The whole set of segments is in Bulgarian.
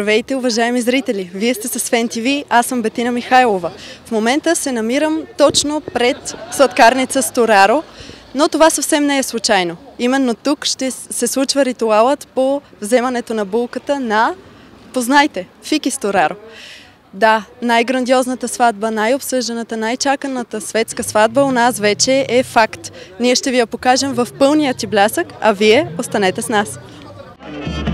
Здравейте, уважаеми зрители! Вие сте с Фен ТВ, аз съм Бетина Михайлова. В момента се намирам точно пред сладкарница Стораро, но това съвсем не е случайно. Именно тук ще се случва ритуалът по вземането на булката на, познайте, Фики Стораро. Да, най-грандиозната сватба, най-обсъжданата, най-чаканата светска сватба у нас вече е факт. Ние ще ви я покажем в пълния ти блясък, а вие останете с нас. При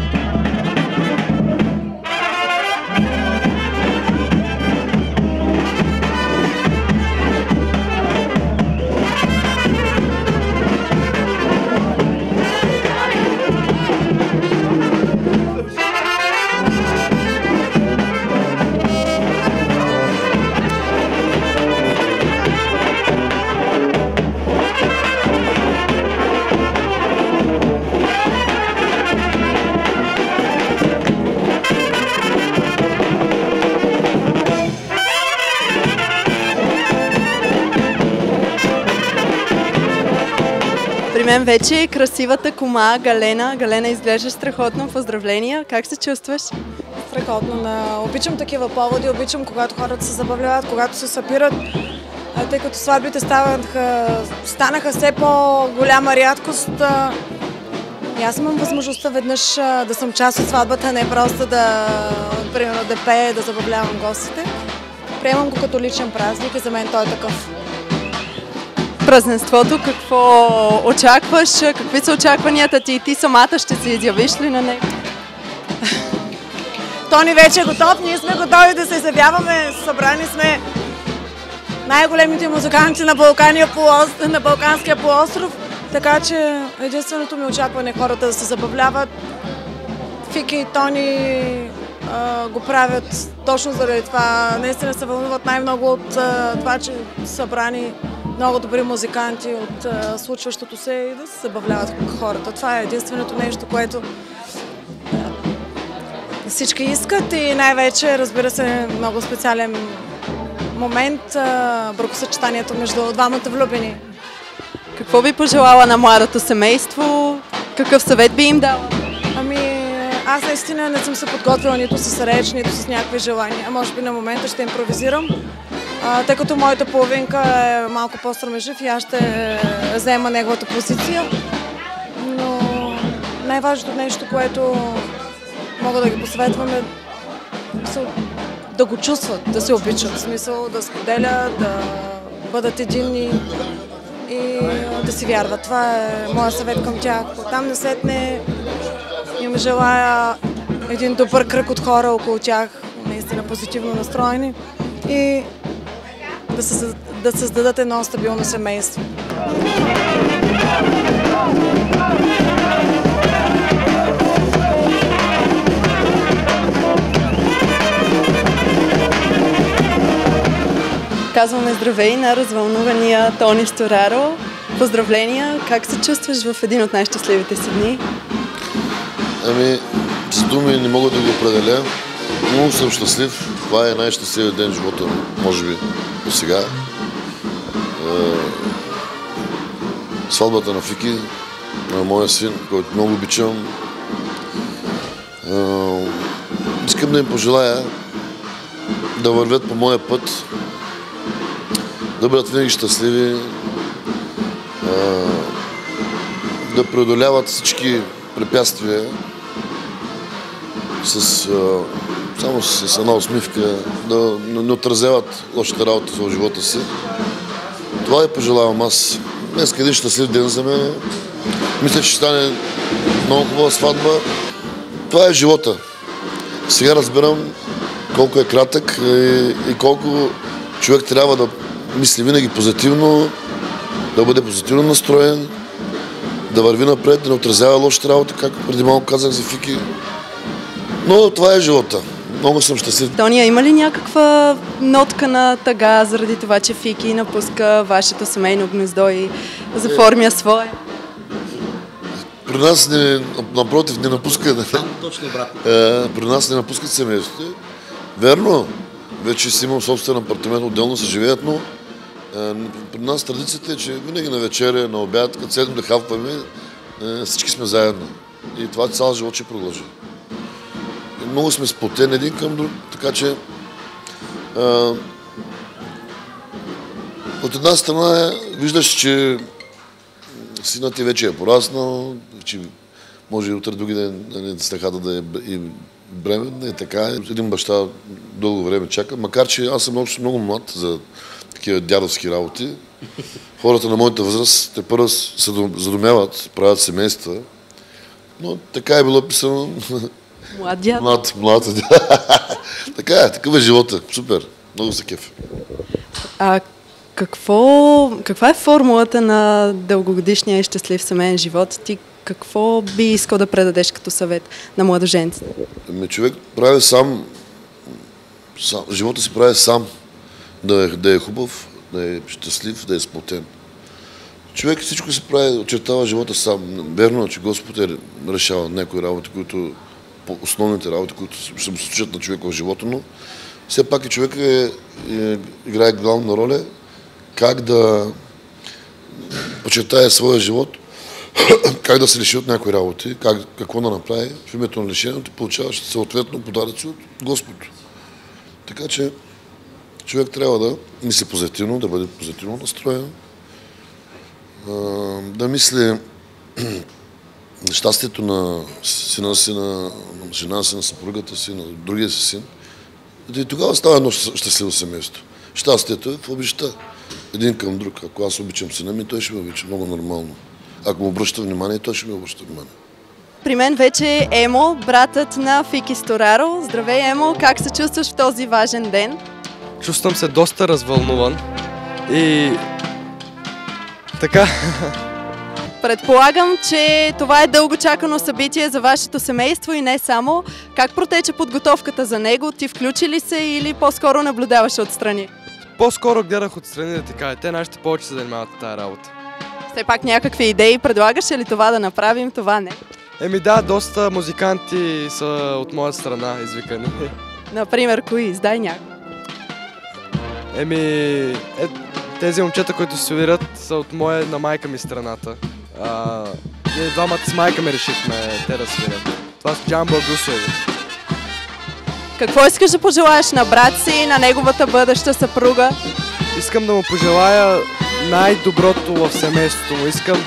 мен вече е красивата кома Галена. Галена изглежда страхотно. Поздравления. Как се чувстваш? Страхотно. На... Обичам такива поводи, обичам когато хората се забавляват, когато се събират, тъй като сватбите ставаха, станаха все по-голяма рядкост. И аз имам възможността веднъж да съм част от сватбата, не просто да, примерно, да пея, да забавлявам гостите. Приемам го като личен празник и за мен той е такъв. Празненството, какво очакваш? Какви са очакванията ти? Ти самата ще се изявиш ли на него? Тони вече е готов, ние сме готови да се изявяваме, събрани сме най-големите музиканти на, Балкания, на Балканския полуостров, така че единственото ми очакване е хората да се забавляват. Фики и Тони а, го правят точно заради това. Наистина се вълнуват най-много от а, това, че са събрани много добри музиканти от а, случващото се и да се забавляват хората. Това е единственото нещо, което всички искат и най-вече, разбира се, много специален момент бракосъчетанието между двамата влюбени. Какво би пожелала на младото семейство? Какъв съвет би им дала? Ами, аз наистина не съм се подготвила нито с реч, нито с някакви желания. А може би на момента ще импровизирам, тъй като моята половинка е малко по-страмежив и аз ще взема неговата позиция. Но най-важното нещо, което мога да ги посъветвам е да го чувстват, да се обичат, в смисъл да споделят, да бъдат единни и да си вярват. Това е моят съвет към тях. Там не сетне им желая един добър кръг от хора около тях, наистина позитивно настроени и да, се, да създадат едно стабилно семейство. Казваме здравей на развълнувания Тони Стораро. Поздравления! Как се чувстваш в един от най-щастливите си дни? Ами, с думи не мога да го определя. Много съм щастлив. Това е най-щастливият ден в живота ми, може би, до сега. Сватбата на Фики, на моя син, който много обичам. Искам да им пожелая да вървят по моя път, да бъдат винаги щастливи, да преодоляват всички препятствия с, само с една усмивка, да не отразяват лошата работа в живота си. Това и пожелавам аз. Днес е един щастлив ден за мен. Мисля, че стане много хубава сватба. Това е живота. Сега разбирам колко е кратък и, и колко човек трябва да мисли винаги позитивно, да бъде позитивно настроен, да върви напред, да не отразява лошата работа, както преди малко казах за Фики. Но това е живота. Много съм щастлив. Тония, има ли някаква нотка на тъга заради това, че Фики напуска вашето семейно гнездо и заформя свое? При нас не, напротив, не напуска. Точно обратно. Е, при нас не напускат семейството. Верно, вече си имам собствен апартамент, отделно се живеят, но е, при нас традицията е, че винаги на вечеря, на обяд, като седем да хавпаме, е, всички сме заедно. И това цял живот ще продължи. Много сме сплотени един към друг, така че а, от една страна е, виждаш, че синът ти вече е пораснал, че може и утре други ден нали, снехата да е и бременна и така. Един баща дълго време чака, макар че аз съм още много млад за такива дядовски работи. Хората на моята възраст те първо се задумяват, правят семейства, но така е било писано. Млад. Млад, млад. така е, такъв е живота. Супер. Много се кеф. А какво, каква е формулата на дългогодишния и щастлив семейен живот? Ти какво би искал да предадеш като съвет на младоженците? Ами човек прави сам, сам, живота си прави сам, да е, да е хубав, да е щастлив, да е сплотен. Човек всичко си прави, очертава живота сам. Верно е, че Господ е решава някои работи, които основните работи, които ще му случат на човека в живота, но все пак и човек е, е, играе главна роля как да очертая своя живот, как да се лиши от някои работи, как, какво да направи в името на лишението, получаваш съответно подаръци от Господ. Така че човек трябва да мисли позитивно, да бъде позитивно настроен, да мисли щастието на сина си, на жена си, на съпругата си, на другия си син. И тогава става едно щастливо семейство. Щастието е в обичта. Един към друг. Ако аз обичам сина ми, той ще ме обича много нормално. Ако му обръща внимание, той ще ми обръща внимание. При мен вече е Емо, братът на Фики Стораро. Здравей, Емо! Как се чувстваш в този важен ден? Чувствам се доста развълнуван и така. Предполагам, че това е дълго чакано събитие за вашето семейство и не само. Как протече подготовката за него? Ти включи ли се или по-скоро наблюдаваш отстрани? По-скоро гледах отстрани да ти кажа. Те нашите повече се занимават тази работа. Все пак някакви идеи предлагаш ли това да направим, това не? Еми да, доста музиканти са от моя страна извикани. Например, кои? Издай някой. Еми, е, тези момчета, които се свирят, са от моя на майка ми страната. А, ние двамата с майка ми решихме те да свирят. Това са Джамбо Гусови. Какво искаш да пожелаеш на брат си и на неговата бъдеща съпруга? Искам да му пожелая най-доброто в семейството му. Искам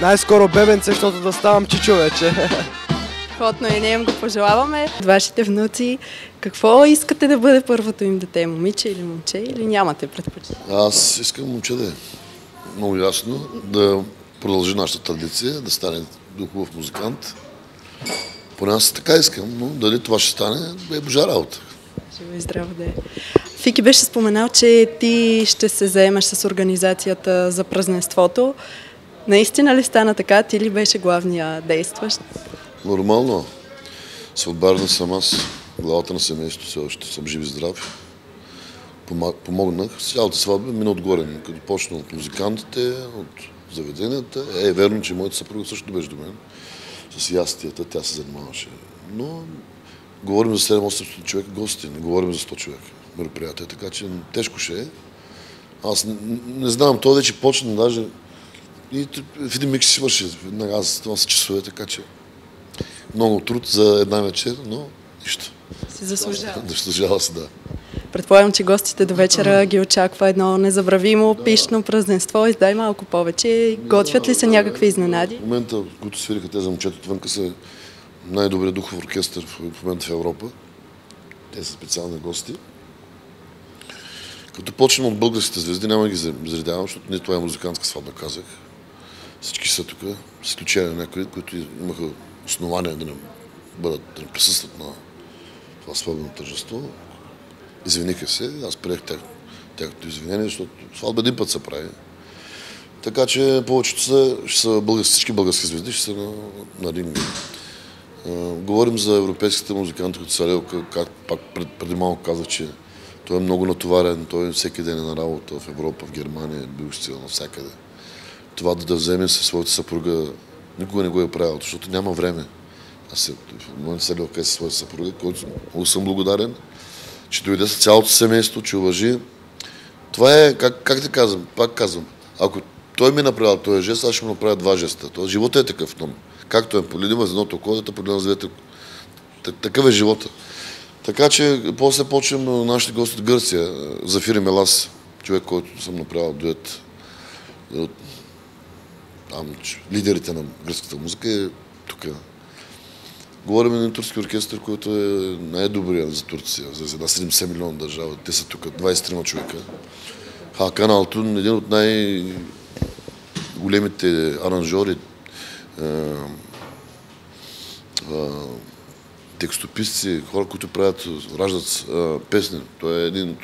най-скоро бебенце, защото да ставам чичо вече. Хотно и ние им го пожелаваме. Вашите внуци, какво искате да бъде първото им дете? Момиче или момче? Или нямате предпочитание? Аз искам момче да е. Много ясно. Да продължи нашата традиция, да стане хубав музикант. Поне аз така искам, но дали това ще стане, е божа работа. Живо и здраво да е. Фики беше споменал, че ти ще се заемаш с организацията за празненството. Наистина ли стана така? Ти ли беше главния действащ? Нормално. Сватбарна съм аз, главата на семейството, все още съм жив и здрав. Помогнах. Цялата сватба мина отгоре, като почна от музикантите, от заведенията. Е, е верно, че моята съпруга също беше до мен. С ястията тя се занимаваше. Но говорим за 7-800 човека гости, не говорим за 100 човека мероприятия, така че тежко ще е. Аз не, не знам, той вече почна даже и в един миг ще си върши. Аз това са часове, така че много труд за една вечер, но нищо. Си заслужава. Заслужава се, да. Предполагам, че гостите до вечера ги очаква едно незабравимо пишно празненство. Издай малко повече. Готвят ли се някакви изненади? В момента, които свириха тези момчета отвънка, са най-добрият духов оркестър в момента в Европа. Те са специални гости. Като почнем от българските звезди, няма да ги заредявам, защото не това е музикантска сватба, казах. Всички са тук, с изключение на някои, които имаха основания да не бъдат, да не присъстват на това сватбено тържество. Извиниха се, аз приех тях, тяхното извинение, защото сватба един път се прави. Така че повечето са, ще са български, всички български звезди, ще са на, на ринга. говорим за европейските музиканти, които са Релка, как пак пред, преди малко казах, че той е много натоварен, той всеки ден е на работа в Европа, в Германия, бил ще навсякъде. Това да, да вземе със своята съпруга, никога не го е правил, защото няма време. Аз се, в момента се със своята съпруга, който много съм благодарен, че дойде с цялото семейство, че уважи. Това е, как, как да казвам, пак казвам, ако той ми е направил този жест, аз ще му направя два жеста. Това, живота е такъв, но както е полидима за едното око, да полидима за двете Такъв е живота. Така че после почвам нашите гости от Гърция. Зафир Мелас, човек, който съм направил дует от лидерите на гръцката музика е тук. Говорим на турски оркестър, който е най-добрия за Турция, за една 70 милиона държава. Те са тук, 23 човека. Хакан Алтун, един от най-големите аранжори, текстописци, хора, които правят, раждат песни. Той е един от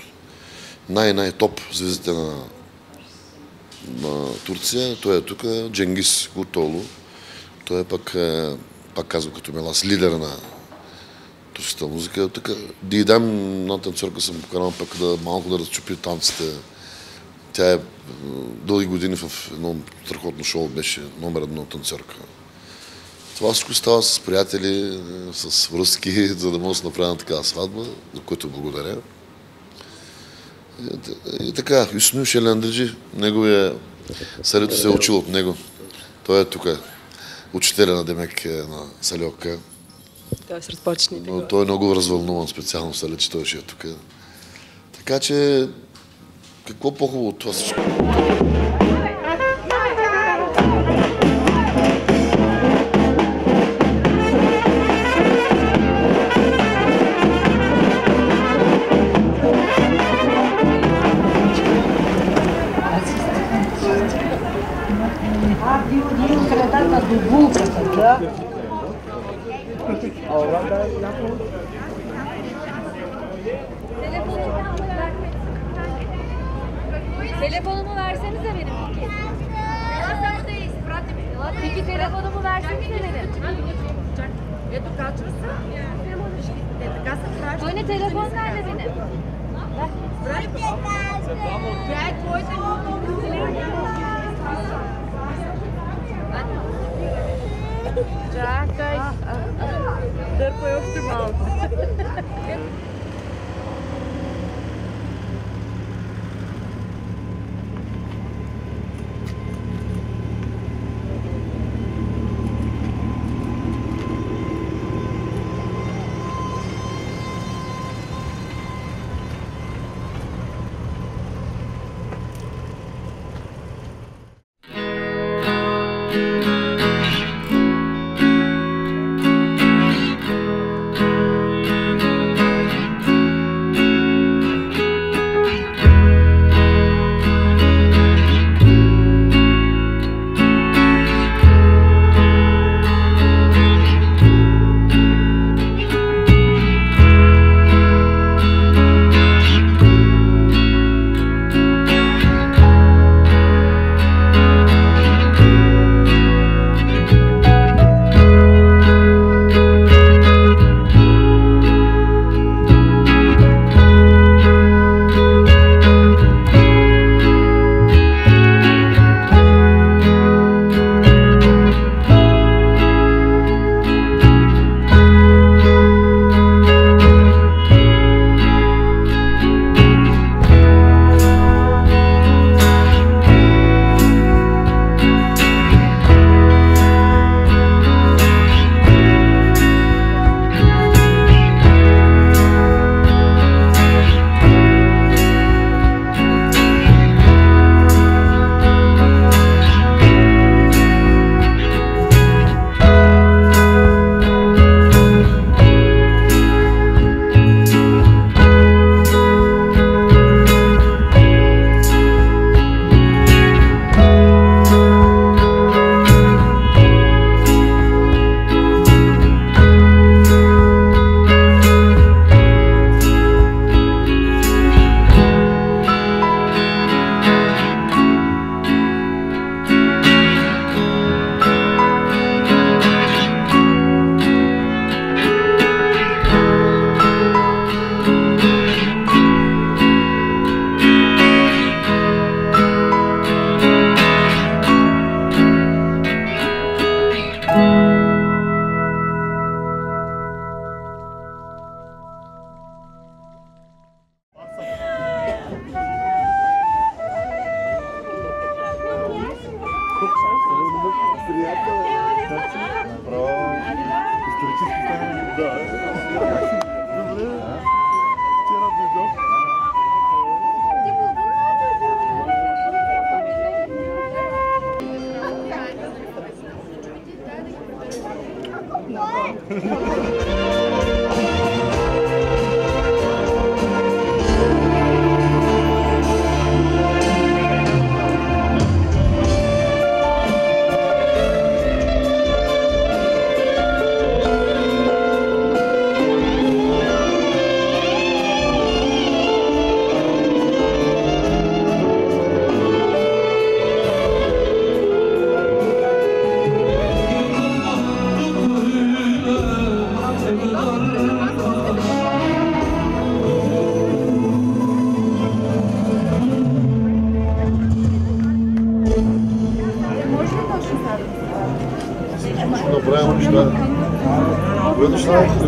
най-най-топ звездите на, на Турция. Той е тук, Дженгис Гутолу. Той е пък пак казвам като Мелас, лидер на турската музика. Тук да и дам на танцорка съм поканал пък да малко да разчупи танците. Тя е дълги години в едно страхотно шоу беше номер едно танцорка. Това всичко става с приятели, с връзки, за да може да направим такава сватба, за което благодаря. И, и така, Юсмил Шелендриджи, неговия сърето се е учил от него. Той е тук учителя на Демек е на Салиока. Той е сред почетните. Но той е много развълнуван специално, Сале, че той ще е тук. Така че, какво по-хубаво от това всичко?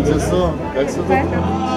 Дошла, принцеса. Как се тук? Настани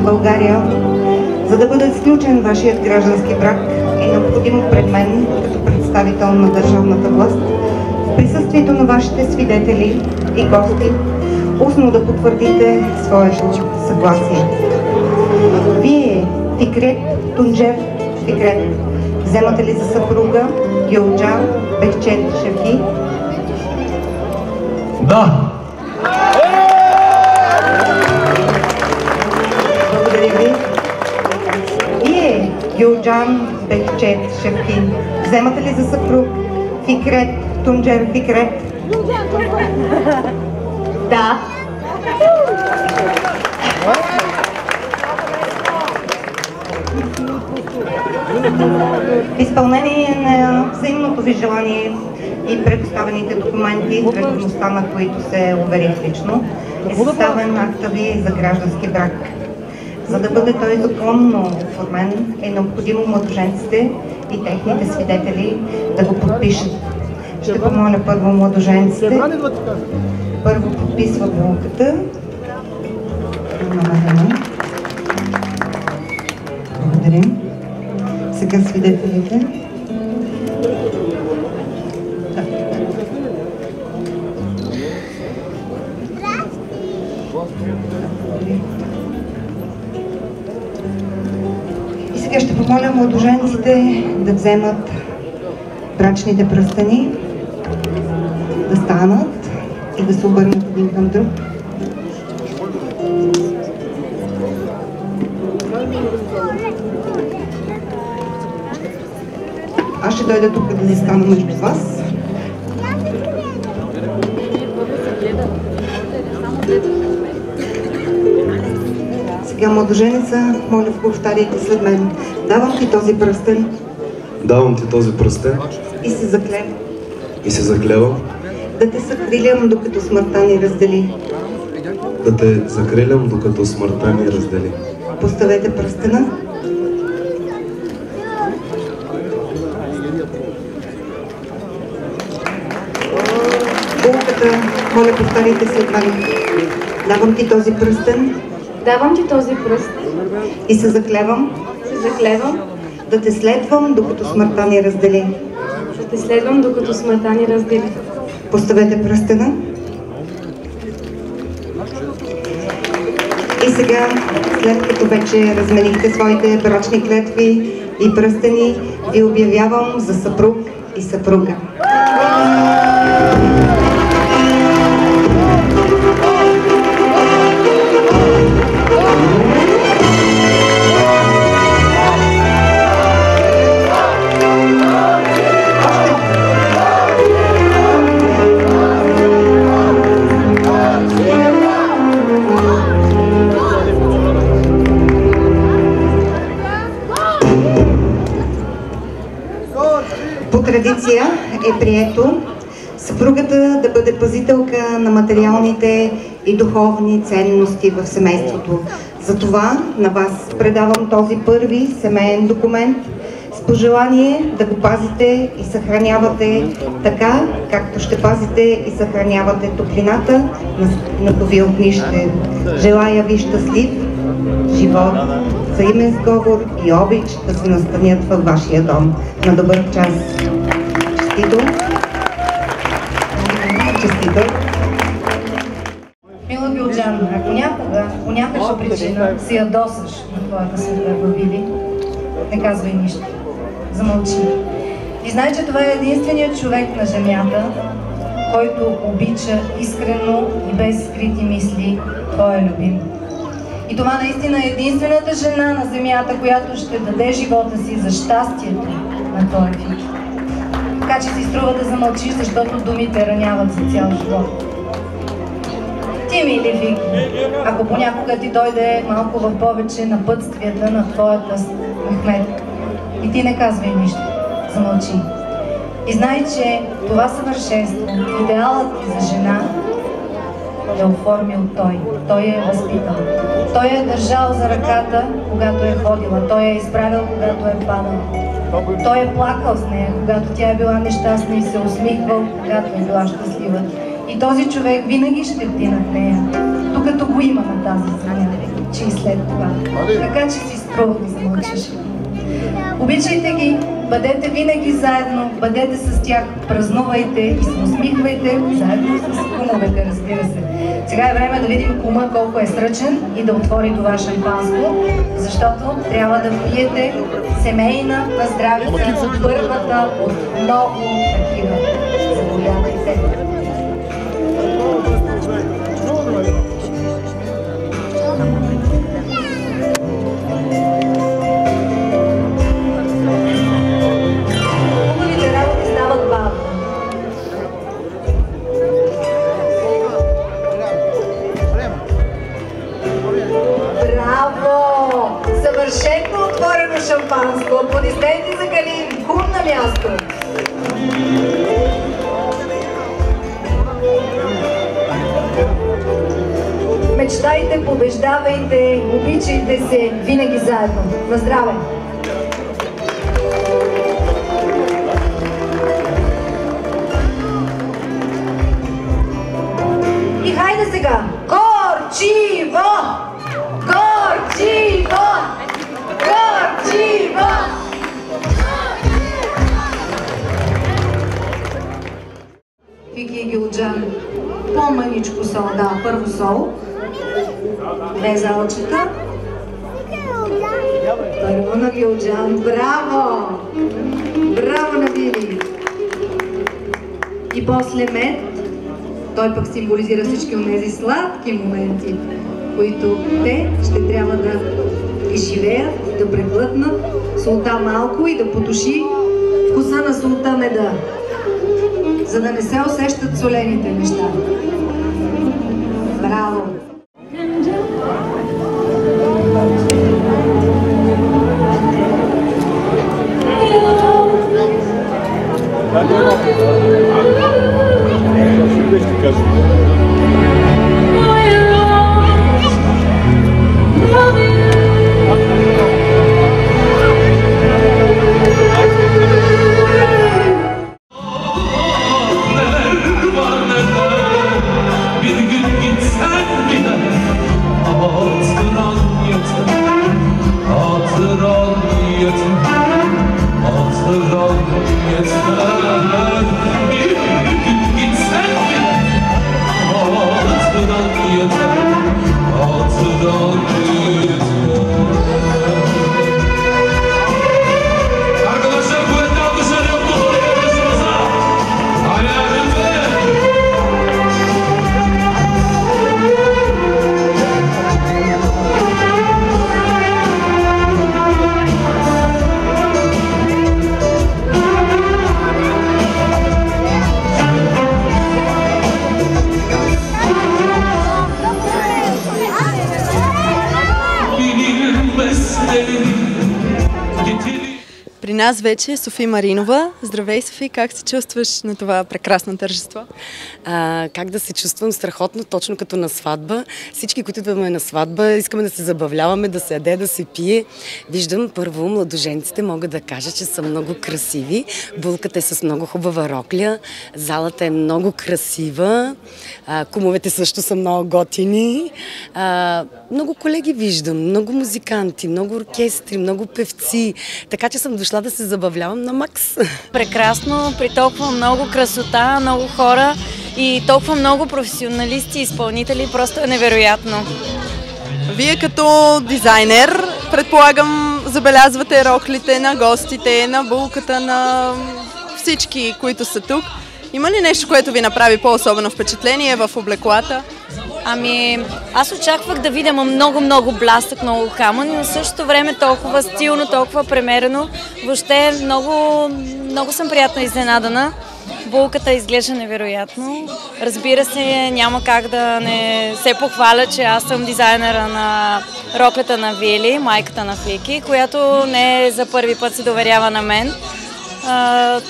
Република България, за да бъде сключен вашият граждански брак, е необходимо пред мен, като представител на държавната власт, в присъствието на вашите свидетели и гости, устно да потвърдите своето съгласие. Вие, Фикрет Тунджер Фикрет, вземате ли за съпруга Йолджа Бехчет Шевки? Да, Вие, Йолджан Бехчет Шевки, вземате ли за съпруг Фикрет Тунджер Фикрет? Да. В изпълнение на взаимното ви желание и предоставените документи, верността на които се уверих лично, е съставен акта ви за граждански брак. За да бъде той законно оформен, е необходимо младоженците и техните свидетели да го подпишат. Ще помоля първо младоженците. Първо подписва булката. Благодарим. Сега свидетелите. Сега ще помоля младоженците да вземат брачните пръстени, да станат и да се обърнат един към друг. Аз ще дойда тук да застана между вас. Сега, младоженеца, моля повтаряйте след мен. Давам ти този пръстен давам ти този пръстен и се заклевам и се заклевам да те съкрилям, докато смъртта ни раздели. да те закрилям, докато смъртта ни раздели. Поставете пръстена. Булката, моля повторите след мен. Давам ти този пръстен Давам ти този пръст, и се заклевам се заклевам да те следвам, докато смъртта ни раздели. да те следвам, докато смъртта ни раздели. Поставете пръстена. И сега, след като вече разменихте своите брачни клетви и пръстени, ви обявявам за съпруг и съпруга. Е прието съпругата да бъде пазителка на материалните и духовни ценности в семейството. Затова на вас предавам този първи семейен документ с пожелание да го пазите и съхранявате така, както ще пазите и съхранявате топлината на, това огнище. Желая ви щастлив живот, взаимен сговор и обич да се настанят във вашия дом. На добър час! Честито! Честито! Мила Билджан, ако някога, по някаква причина, се ядосаш на твоята съдба, Биби, не казвай нищо. Замълчи. И знай, че това е единственият човек на земята, който обича искрено и без скрити мисли твоя любим. И това наистина е единствената жена на земята, която ще даде живота си за щастието на твоя Вики. Така че си струва да замълчиш, защото думите раняват за цял живот. Ти, мили Вики, ако понякога ти дойде малко в повече напътствията на твоята Мехмед, и ти не казвай нищо, замълчи. И знай, че това съвършенство, идеалът ти за жена, е оформил той. Той е възпитал. Той е държал за ръката, когато е ходила. Той е изправил, когато е падала. Той е плакал с нея, когато тя е била нещастна и се усмихвал, когато е била щастлива. И този човек винаги ще бди над нея, докато го има на тази земя, че и след това. Така че си струва да замълчиш. Обичайте ги, бъдете винаги заедно, бъдете с тях, празнувайте и се усмихвайте, заедно с кумовете, разбира се. Сега е време да видим кума колко е сръчен и да отвори това шампанско, защото трябва да пиете семейна на здравица първата от много такива. На здраве! И после мед, той пък символизира всички от тези сладки моменти, които те ще трябва да изживеят, да преглътнат солта малко и да потуши вкуса на солта меда, за да не се усещат солените неща. Браво! Нас вече е Софи Маринова. Здравей, Софи, как се чувстваш на това прекрасно тържество? А, как да се чувствам страхотно, точно като на сватба. Всички, които идваме на сватба, искаме да се забавляваме, да се яде, да се пие. Виждам първо младоженците, мога да кажа, че са много красиви. Булката е с много хубава рокля, залата е много красива, а, кумовете също са много готини. А, много колеги виждам, много музиканти, много оркестри, много певци. Така че съм дошла да се забавлявам на макс. прекрасно, при толкова много красота, много хора и толкова много професионалисти и изпълнители, просто е невероятно. Вие като дизайнер, предполагам, забелязвате роклите на гостите, на булката, на всички, които са тук. Има ли нещо, което ви направи по-особено впечатление в облеклата? Ами, аз очаквах да видя много-много блясък, много камъни, но същото време толкова стилно, толкова премерено. Въобще много, много съм приятно изненадана. Булката изглежда невероятно. Разбира се, няма как да не се похваля, че аз съм дизайнера на роклята на Вили, майката на Фики, която не за първи път се доверява на мен.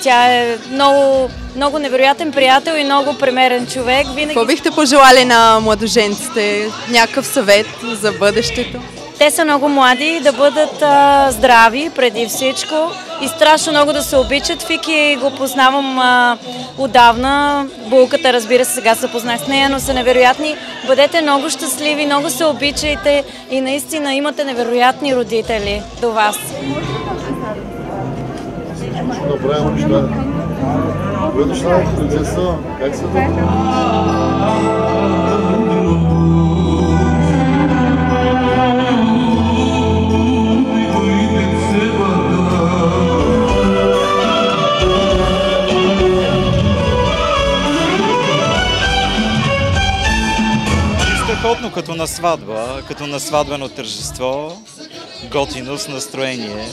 Тя е много, много невероятен приятел и много премерен човек. Винаги... Какво бихте пожелали на младоженците? Някакъв съвет за бъдещето? Те са много млади, да бъдат а, здрави преди всичко и страшно много да се обичат. Фики го познавам а, отдавна. Булката, разбира се, сега се познах с нея, но са невероятни. Бъдете много щастливи, много се обичайте и наистина имате невероятни родители до вас. Добре, момичета. Добре дошла, принцеса. Как се Страхотно като на сватба, като на сватбено тържество, готиност, настроение.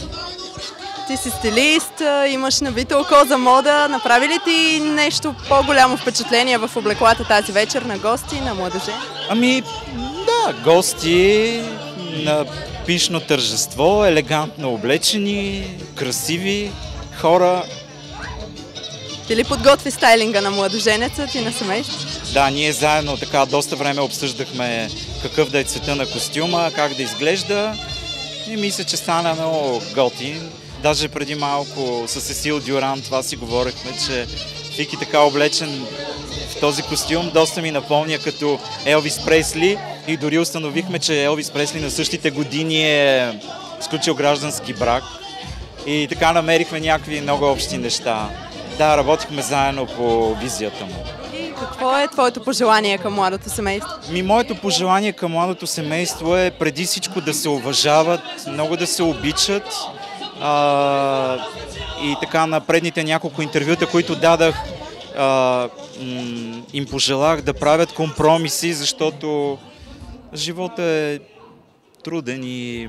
Ти си стилист, имаш набито око за мода. Направи ли ти нещо по-голямо впечатление в облеклата тази вечер на гости, на младежи? Ами, да, гости на пишно тържество, елегантно облечени, красиви хора. Ти ли подготви стайлинга на младоженецът и на семейство? Да, ние заедно така доста време обсъждахме какъв да е цвета на костюма, как да изглежда и мисля, че стана много готин. Даже преди малко с Сесил Дюран това си говорихме, че Фики така облечен в този костюм доста ми напомня като Елвис Пресли и дори установихме, че Елвис Пресли на същите години е сключил граждански брак и така намерихме някакви много общи неща. Да, работихме заедно по визията му. И какво е твоето пожелание към младото семейство? Ми, моето пожелание към младото семейство е преди всичко да се уважават, много да се обичат. А, и така на предните няколко интервюта, които дадах, а, им пожелах да правят компромиси, защото живота е труден и,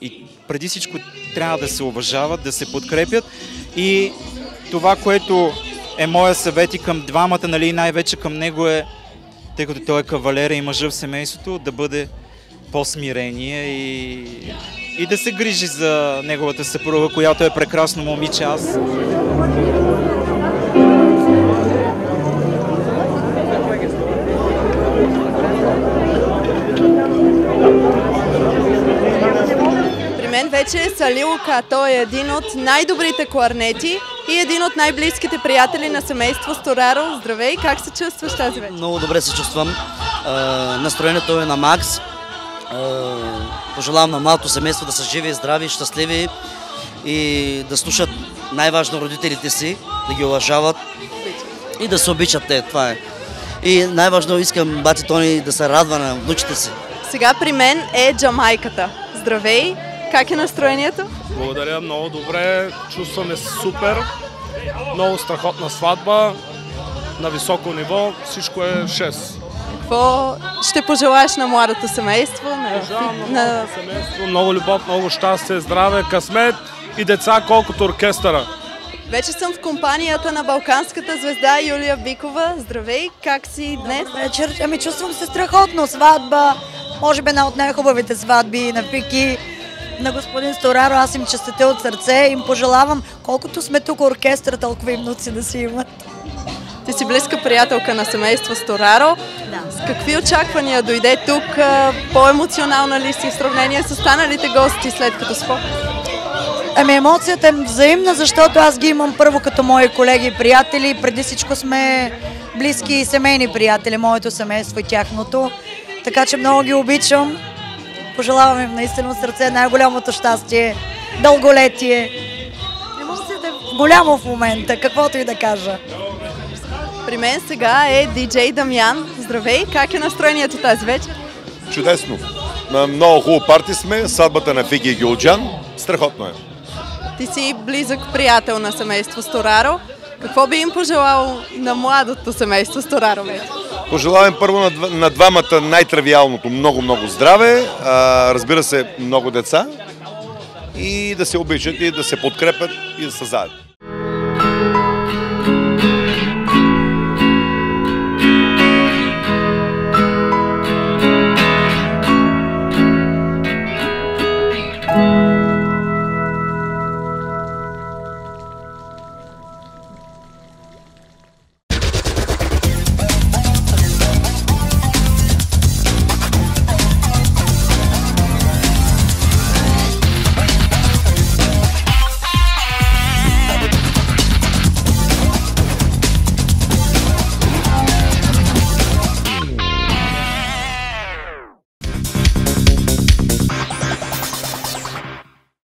и преди всичко трябва да се уважават, да се подкрепят. И това, което е моя съвет и към двамата, нали, най-вече към него е, тъй като той е кавалера и мъжа в семейството, да бъде по-смирение и, и да се грижи за неговата съпруга, която е прекрасно момиче. Аз При мен вече е Салил Ка. Той е един от най-добрите кларнети и един от най-близките приятели на семейство Стораро. Здравей, как се чувстваш тази вечер? Много добре се чувствам. Настроението е на макс. Пожелавам на малото семейство да са живи, здрави, щастливи и да слушат най-важно родителите си, да ги уважават и да се обичат те, това е. И най-важно искам бати Тони да се радва на внучите си. Сега при мен е Джамайката. Здравей! Как е настроението? Благодаря, много добре. Чувстваме се супер. Много страхотна сватба. На високо ниво. Всичко е 6. Какво ще пожелаеш на младото семейство? На, Пожелавам на младото семейство много любов, много щастие, здраве, късмет и деца колкото оркестъра. Вече съм в компанията на балканската звезда Юлия Бикова. Здравей, как си днес? Вечер, ами чувствам се страхотно. Сватба, може би една от най-хубавите сватби на Пики, на господин Стораро. Аз им честите от сърце. Им пожелавам, колкото сме тук оркестър, толкова и внуци да си имат. Ти си близка приятелка на семейство Стораро. Да. С какви очаквания дойде тук? По-емоционална ли си в сравнение с останалите гости след като спо? Ами емоцията е взаимна, защото аз ги имам първо като мои колеги и приятели. Преди всичко сме близки и семейни приятели, моето семейство и тяхното. Така че много ги обичам. Пожелавам им наистина от сърце най-голямото щастие, дълголетие. Емоцията е голямо в момента, каквото и да кажа. При мен сега е диджей Дамян. Здравей, как е настроението тази вечер? Чудесно. На много хубаво парти сме. Сватбата на Фики и Гилджан. Страхотно е. Ти си близък приятел на семейство Стораро. Какво би им пожелал на младото семейство Стораро вече? Пожелавам първо на, на двамата най-тривиалното много-много здраве. А, разбира се, много деца. И да се обичат и да се подкрепят и да са заедно.